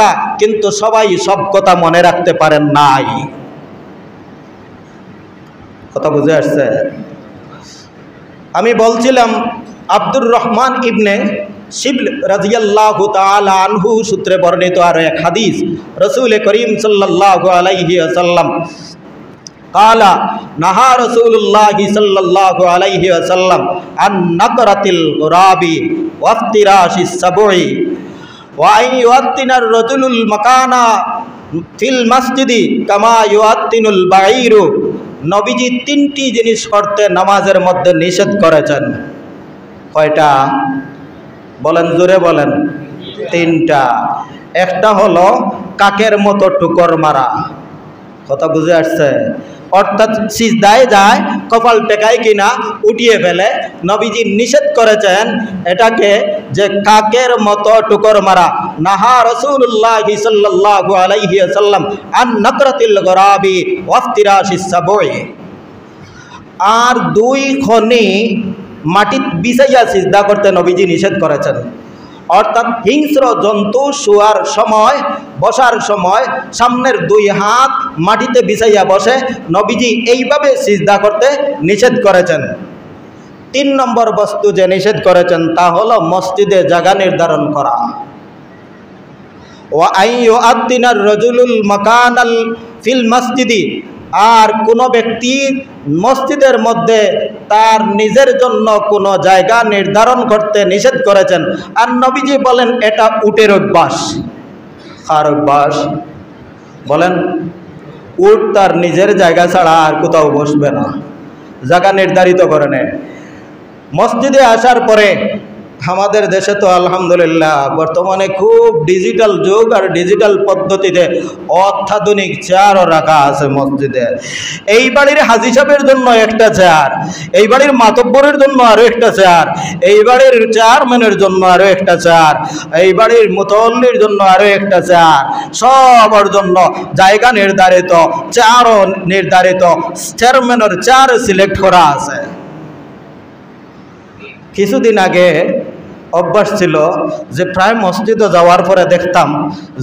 কথা, কিন্তু সবাই সব কথা মনে রাখতে পারেন নাই। কথা বুঝে আসছে? আমি বলছিলাম, আব্দুর রহমান ইবনে শিবল তাআলা আনহু সূত্রে বর্ণিত আর এক হাদিস, রাসূল করিম সাল্লাল্লাহু আলাইহি আসাল্লাম رسول নাহা صلى الله عليه وسلم আন নকরাতিল الغراب وافتراش সাবই ওয়াইন ইউয়াত্তিনার রজুলুল কামা ইউয়াত্তিনুল বাইরু নবীজি তিনটি জিনিস করতে নামাজের মধ্যে নিষেধ করেছেন। কয়টা? বলেন, জোরে বলেন। তিনটা। একটা হলো কাকের মতো টুকর মারা। কথা বুঝে আসছে? অর্থাৎ সিজদায় যায়, কপাল টেকায় কিনা উঠিয়ে ফেলে। নবীজি নিষেধ করেছেন এটাকে যে কাকের মতো টুকর মারা। নাহা রসুল্লাহ সাল্লাল্লাহু আলাইহি সাল্লাম আন নকরাতিল গরাবি ওয়াফতিরাশিস সাবই। আর দুই খনি মাটিত বিছাইয়া সিজদা করতে নবীজি নিষেধ করেছেন। অর্থাৎ হিংস্র জন্তু শোয়ার সময়, বসার সময়, সামনের দুই হাত মাটিতে বিছাইয়া বসে, নবীজি এইভাবে সিজদা করতে নিষেধ করেছেন। তিন নম্বর বস্তু যে নিষেধ করেছেন, তা হলো মসজিদে জায়গা নির্ধারণ করা। ও আইও আত্মিনার রজুলুল মকানাল ফিল মসজিদি। আর কোনো ব্যক্তি মসজিদের মধ্যে তার নিজের জন্য কোনো জায়গা নির্ধারণ করতে নিষেধ করেছেন। আর নবীজি বলেন, এটা উটের অভ্যাস। আর অভ্যাস? বলেন, উট তার নিজের জায়গা ছাড়া আর কোথাও বসবে না। জায়গা নির্ধারিত করে নেয়। মসজিদে আসার পরে আমাদের দেশে তো আলহামদুলিল্লাহ বর্তমানে খুব ডিজিটাল যুগ আর ডিজিটাল পদ্ধতিতে অত্যাধুনিক চেয়ারও রাখা আছে মসজিদে। এই বাড়ির হাজি সাহেবের জন্য একটা চেয়ার এই বাড়ির মাতব্বরের জন্য আরও একটা চেয়ার এই বাড়ির চেয়ারম্যানের জন্য আরও একটা চেয়ার এই বাড়ির মুতল্লির জন্য আরও একটা চেয়ার সবার জন্য জায়গা নির্ধারিত চেয়ারও নির্ধারিত চেয়ারম্যানের চেয়ার সিলেক্ট করা আছে। কিছুদিন আগে অভ্যাস ছিল যে প্রায় মসজিদে যাওয়ার পরে দেখতাম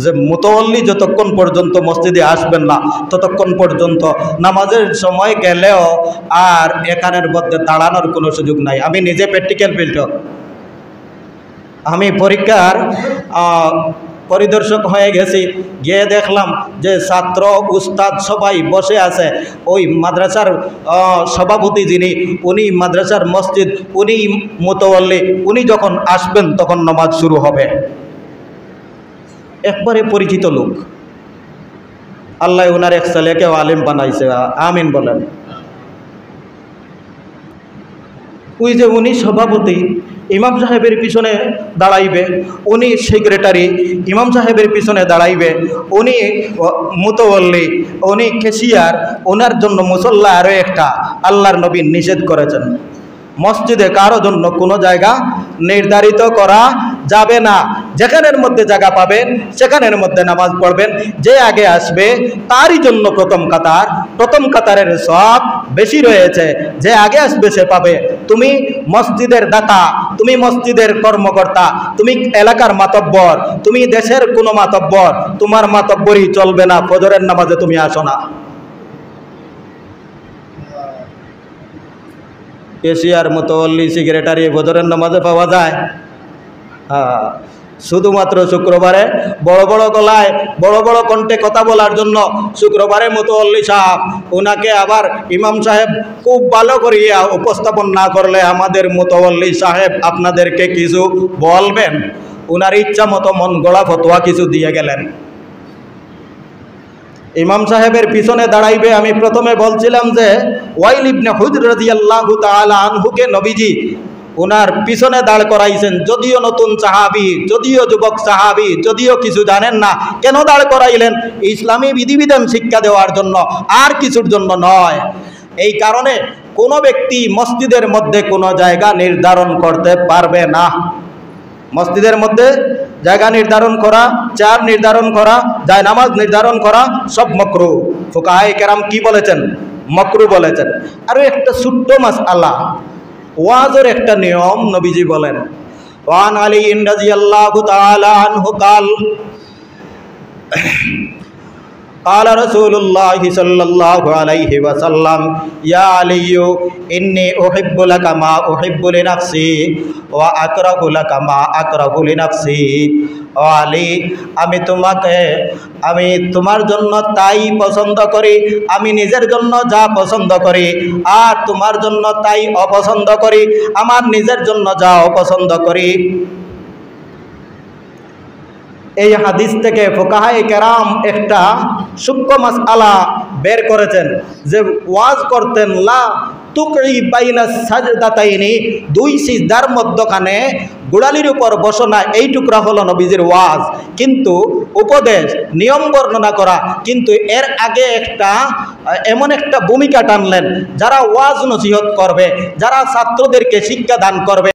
যে মুতল্লি যতক্ষণ পর্যন্ত মসজিদে আসবেন না, ততক্ষণ পর্যন্ত নামাজের সময় গেলেও আর এখানের মধ্যে দাঁড়ানোর কোনো সুযোগ নাই। আমি নিজে প্র্যাকটিক্যাল ফিল্ড আমি পরীক্ষার পরিদর্শক হয়ে গেছি। গিয়ে দেখলাম যে ছাত্র, উস্তাদ সবাই বসে আছে, ওই মাদ্রাসার সভাপতি যিনি, উনি মাদ্রাসার মসজিদ, উনি মোতোয়াল্লি উনি যখন আসবেন তখন নমাজ শুরু হবে। একবারে পরিচিত লোক। আল্লাহ ওনার এক ছেলেকেও আলিম বানাইছে, আমিন বলেন। ওই যে উনি সভাপতি ইমাম সাহেবের পিছনে দাঁড়াইবে, উনি সেক্রেটারি ইমাম সাহেবের পিছনে দাঁড়াইবে, উনি মুতওয়াল্লি, উনি কেশিয়ার ওনার জন্য মুসল্লা আরও একটা, আল্লাহর নবী নিষেধ করেছেন। মসজিদে কারও জন্য কোনো জায়গা নির্ধারিত করা যাবে না। যেখানের মধ্যে জায়গা পাবেন, সেখানের মধ্যে নামাজ পড়বেন। যে আগে আসবে, তারই জন্য প্রথম কাতার, প্রথম কাতারের সব বেশি রয়েছে। যে আগে আসবে, সে পাবে। তুমি মসজিদের দাতা, তুমি মসজিদের কর্মকর্তা, তুমি এলাকার মাতব্বর, তুমি দেশের কোনো মাতব্বর, তোমার মাতব্বরই চলবে না, ফজরের নামাজে তুমি আসো না। এশিয়ার মতোল্লি সেক্রেটারি বদরের নামাজে পাওয়া যায়। হ্যাঁ শুধুমাত্র শুক্রবারে বড় বড় গলায়, বড় বড় কণ্ঠে কথা বলার জন্য শুক্রবারে মতোল্লি সাহেব ওনাকে আবার ইমাম সাহেব খুব ভালো করিয়া উপস্থাপন না করলে আমাদের মতো অল্লি সাহেব আপনাদেরকে কিছু বলবেন? ওনার ইচ্ছা মতো মন গড়া ফতোয়া কিছু দিয়ে গেলেন। ইমাম সাহেবের পিছনে দাঁড়াইবে, আমি প্রথমে বলছিলাম যে, ওয়াইল ইবনে হুজর রাদিয়াল্লাহু তাআলা আনহুকে নবীজি ওনার পিছনে দাঁড় করাইছেন, যদিও নতুন সাহাবি, যদিও যুবক সাহাবি, যদিও কিছু জানেন না, কেন দাঁড় করাইলেন? ইসলামী বিধিবিধান শিক্ষা দেওয়ার জন্য, আর কিছুর জন্য নয়। এই কারণে কোনো ব্যক্তি মসজিদের মধ্যে কোনো জায়গা নির্ধারণ করতে পারবে না। মসজিদের মধ্যে জায়গা নির্ধারণ করা চার নির্ধারণ করা যায় নামাজ নির্ধারণ করা, সব মকরু। ফোকাহাই কেরাম কি বলেছেন? মকরু বলেছেন। আরও একটা ছোট্ট মাস আল্লাহ ওয়াজের একটা নিয়ম নবীজি বলেন। ওয়ান আলী ইন্দাজি আল্লাহ কাল قال رسول الله صلى الله عليه وسلم يا علي إني أحب لك ما أحب لنفسي وأكره لك ما أكره لنفسي ও আলী আমি তোমাকে আমি তোমার জন্য তাই পছন্দ করি আমি নিজের জন্য যা পছন্দ করি আর তোমার জন্য তাই অপছন্দ করি আমার নিজের জন্য যা অপছন্দ করি এই হাদিস থেকে ফোকাহাই কেরাম একটা সূক্ষ্ম মাসআলা বের করেছেন যে ওয়াজ করতেন, লা তুকড়ি বাইনা সাজদাতাইনি, দুই সিজদার মধ্যখানে গোড়ালির উপর বসনা, এই টুকরা হলো নবীজির ওয়াজ। কিন্তু উপদেশ, নিয়ম বর্ণনা করা, কিন্তু এর আগে একটা, এমন একটা ভূমিকা টানলেন, যারা ওয়াজ নসিহত করবে, যারা ছাত্রদেরকে শিক্ষা দান করবে।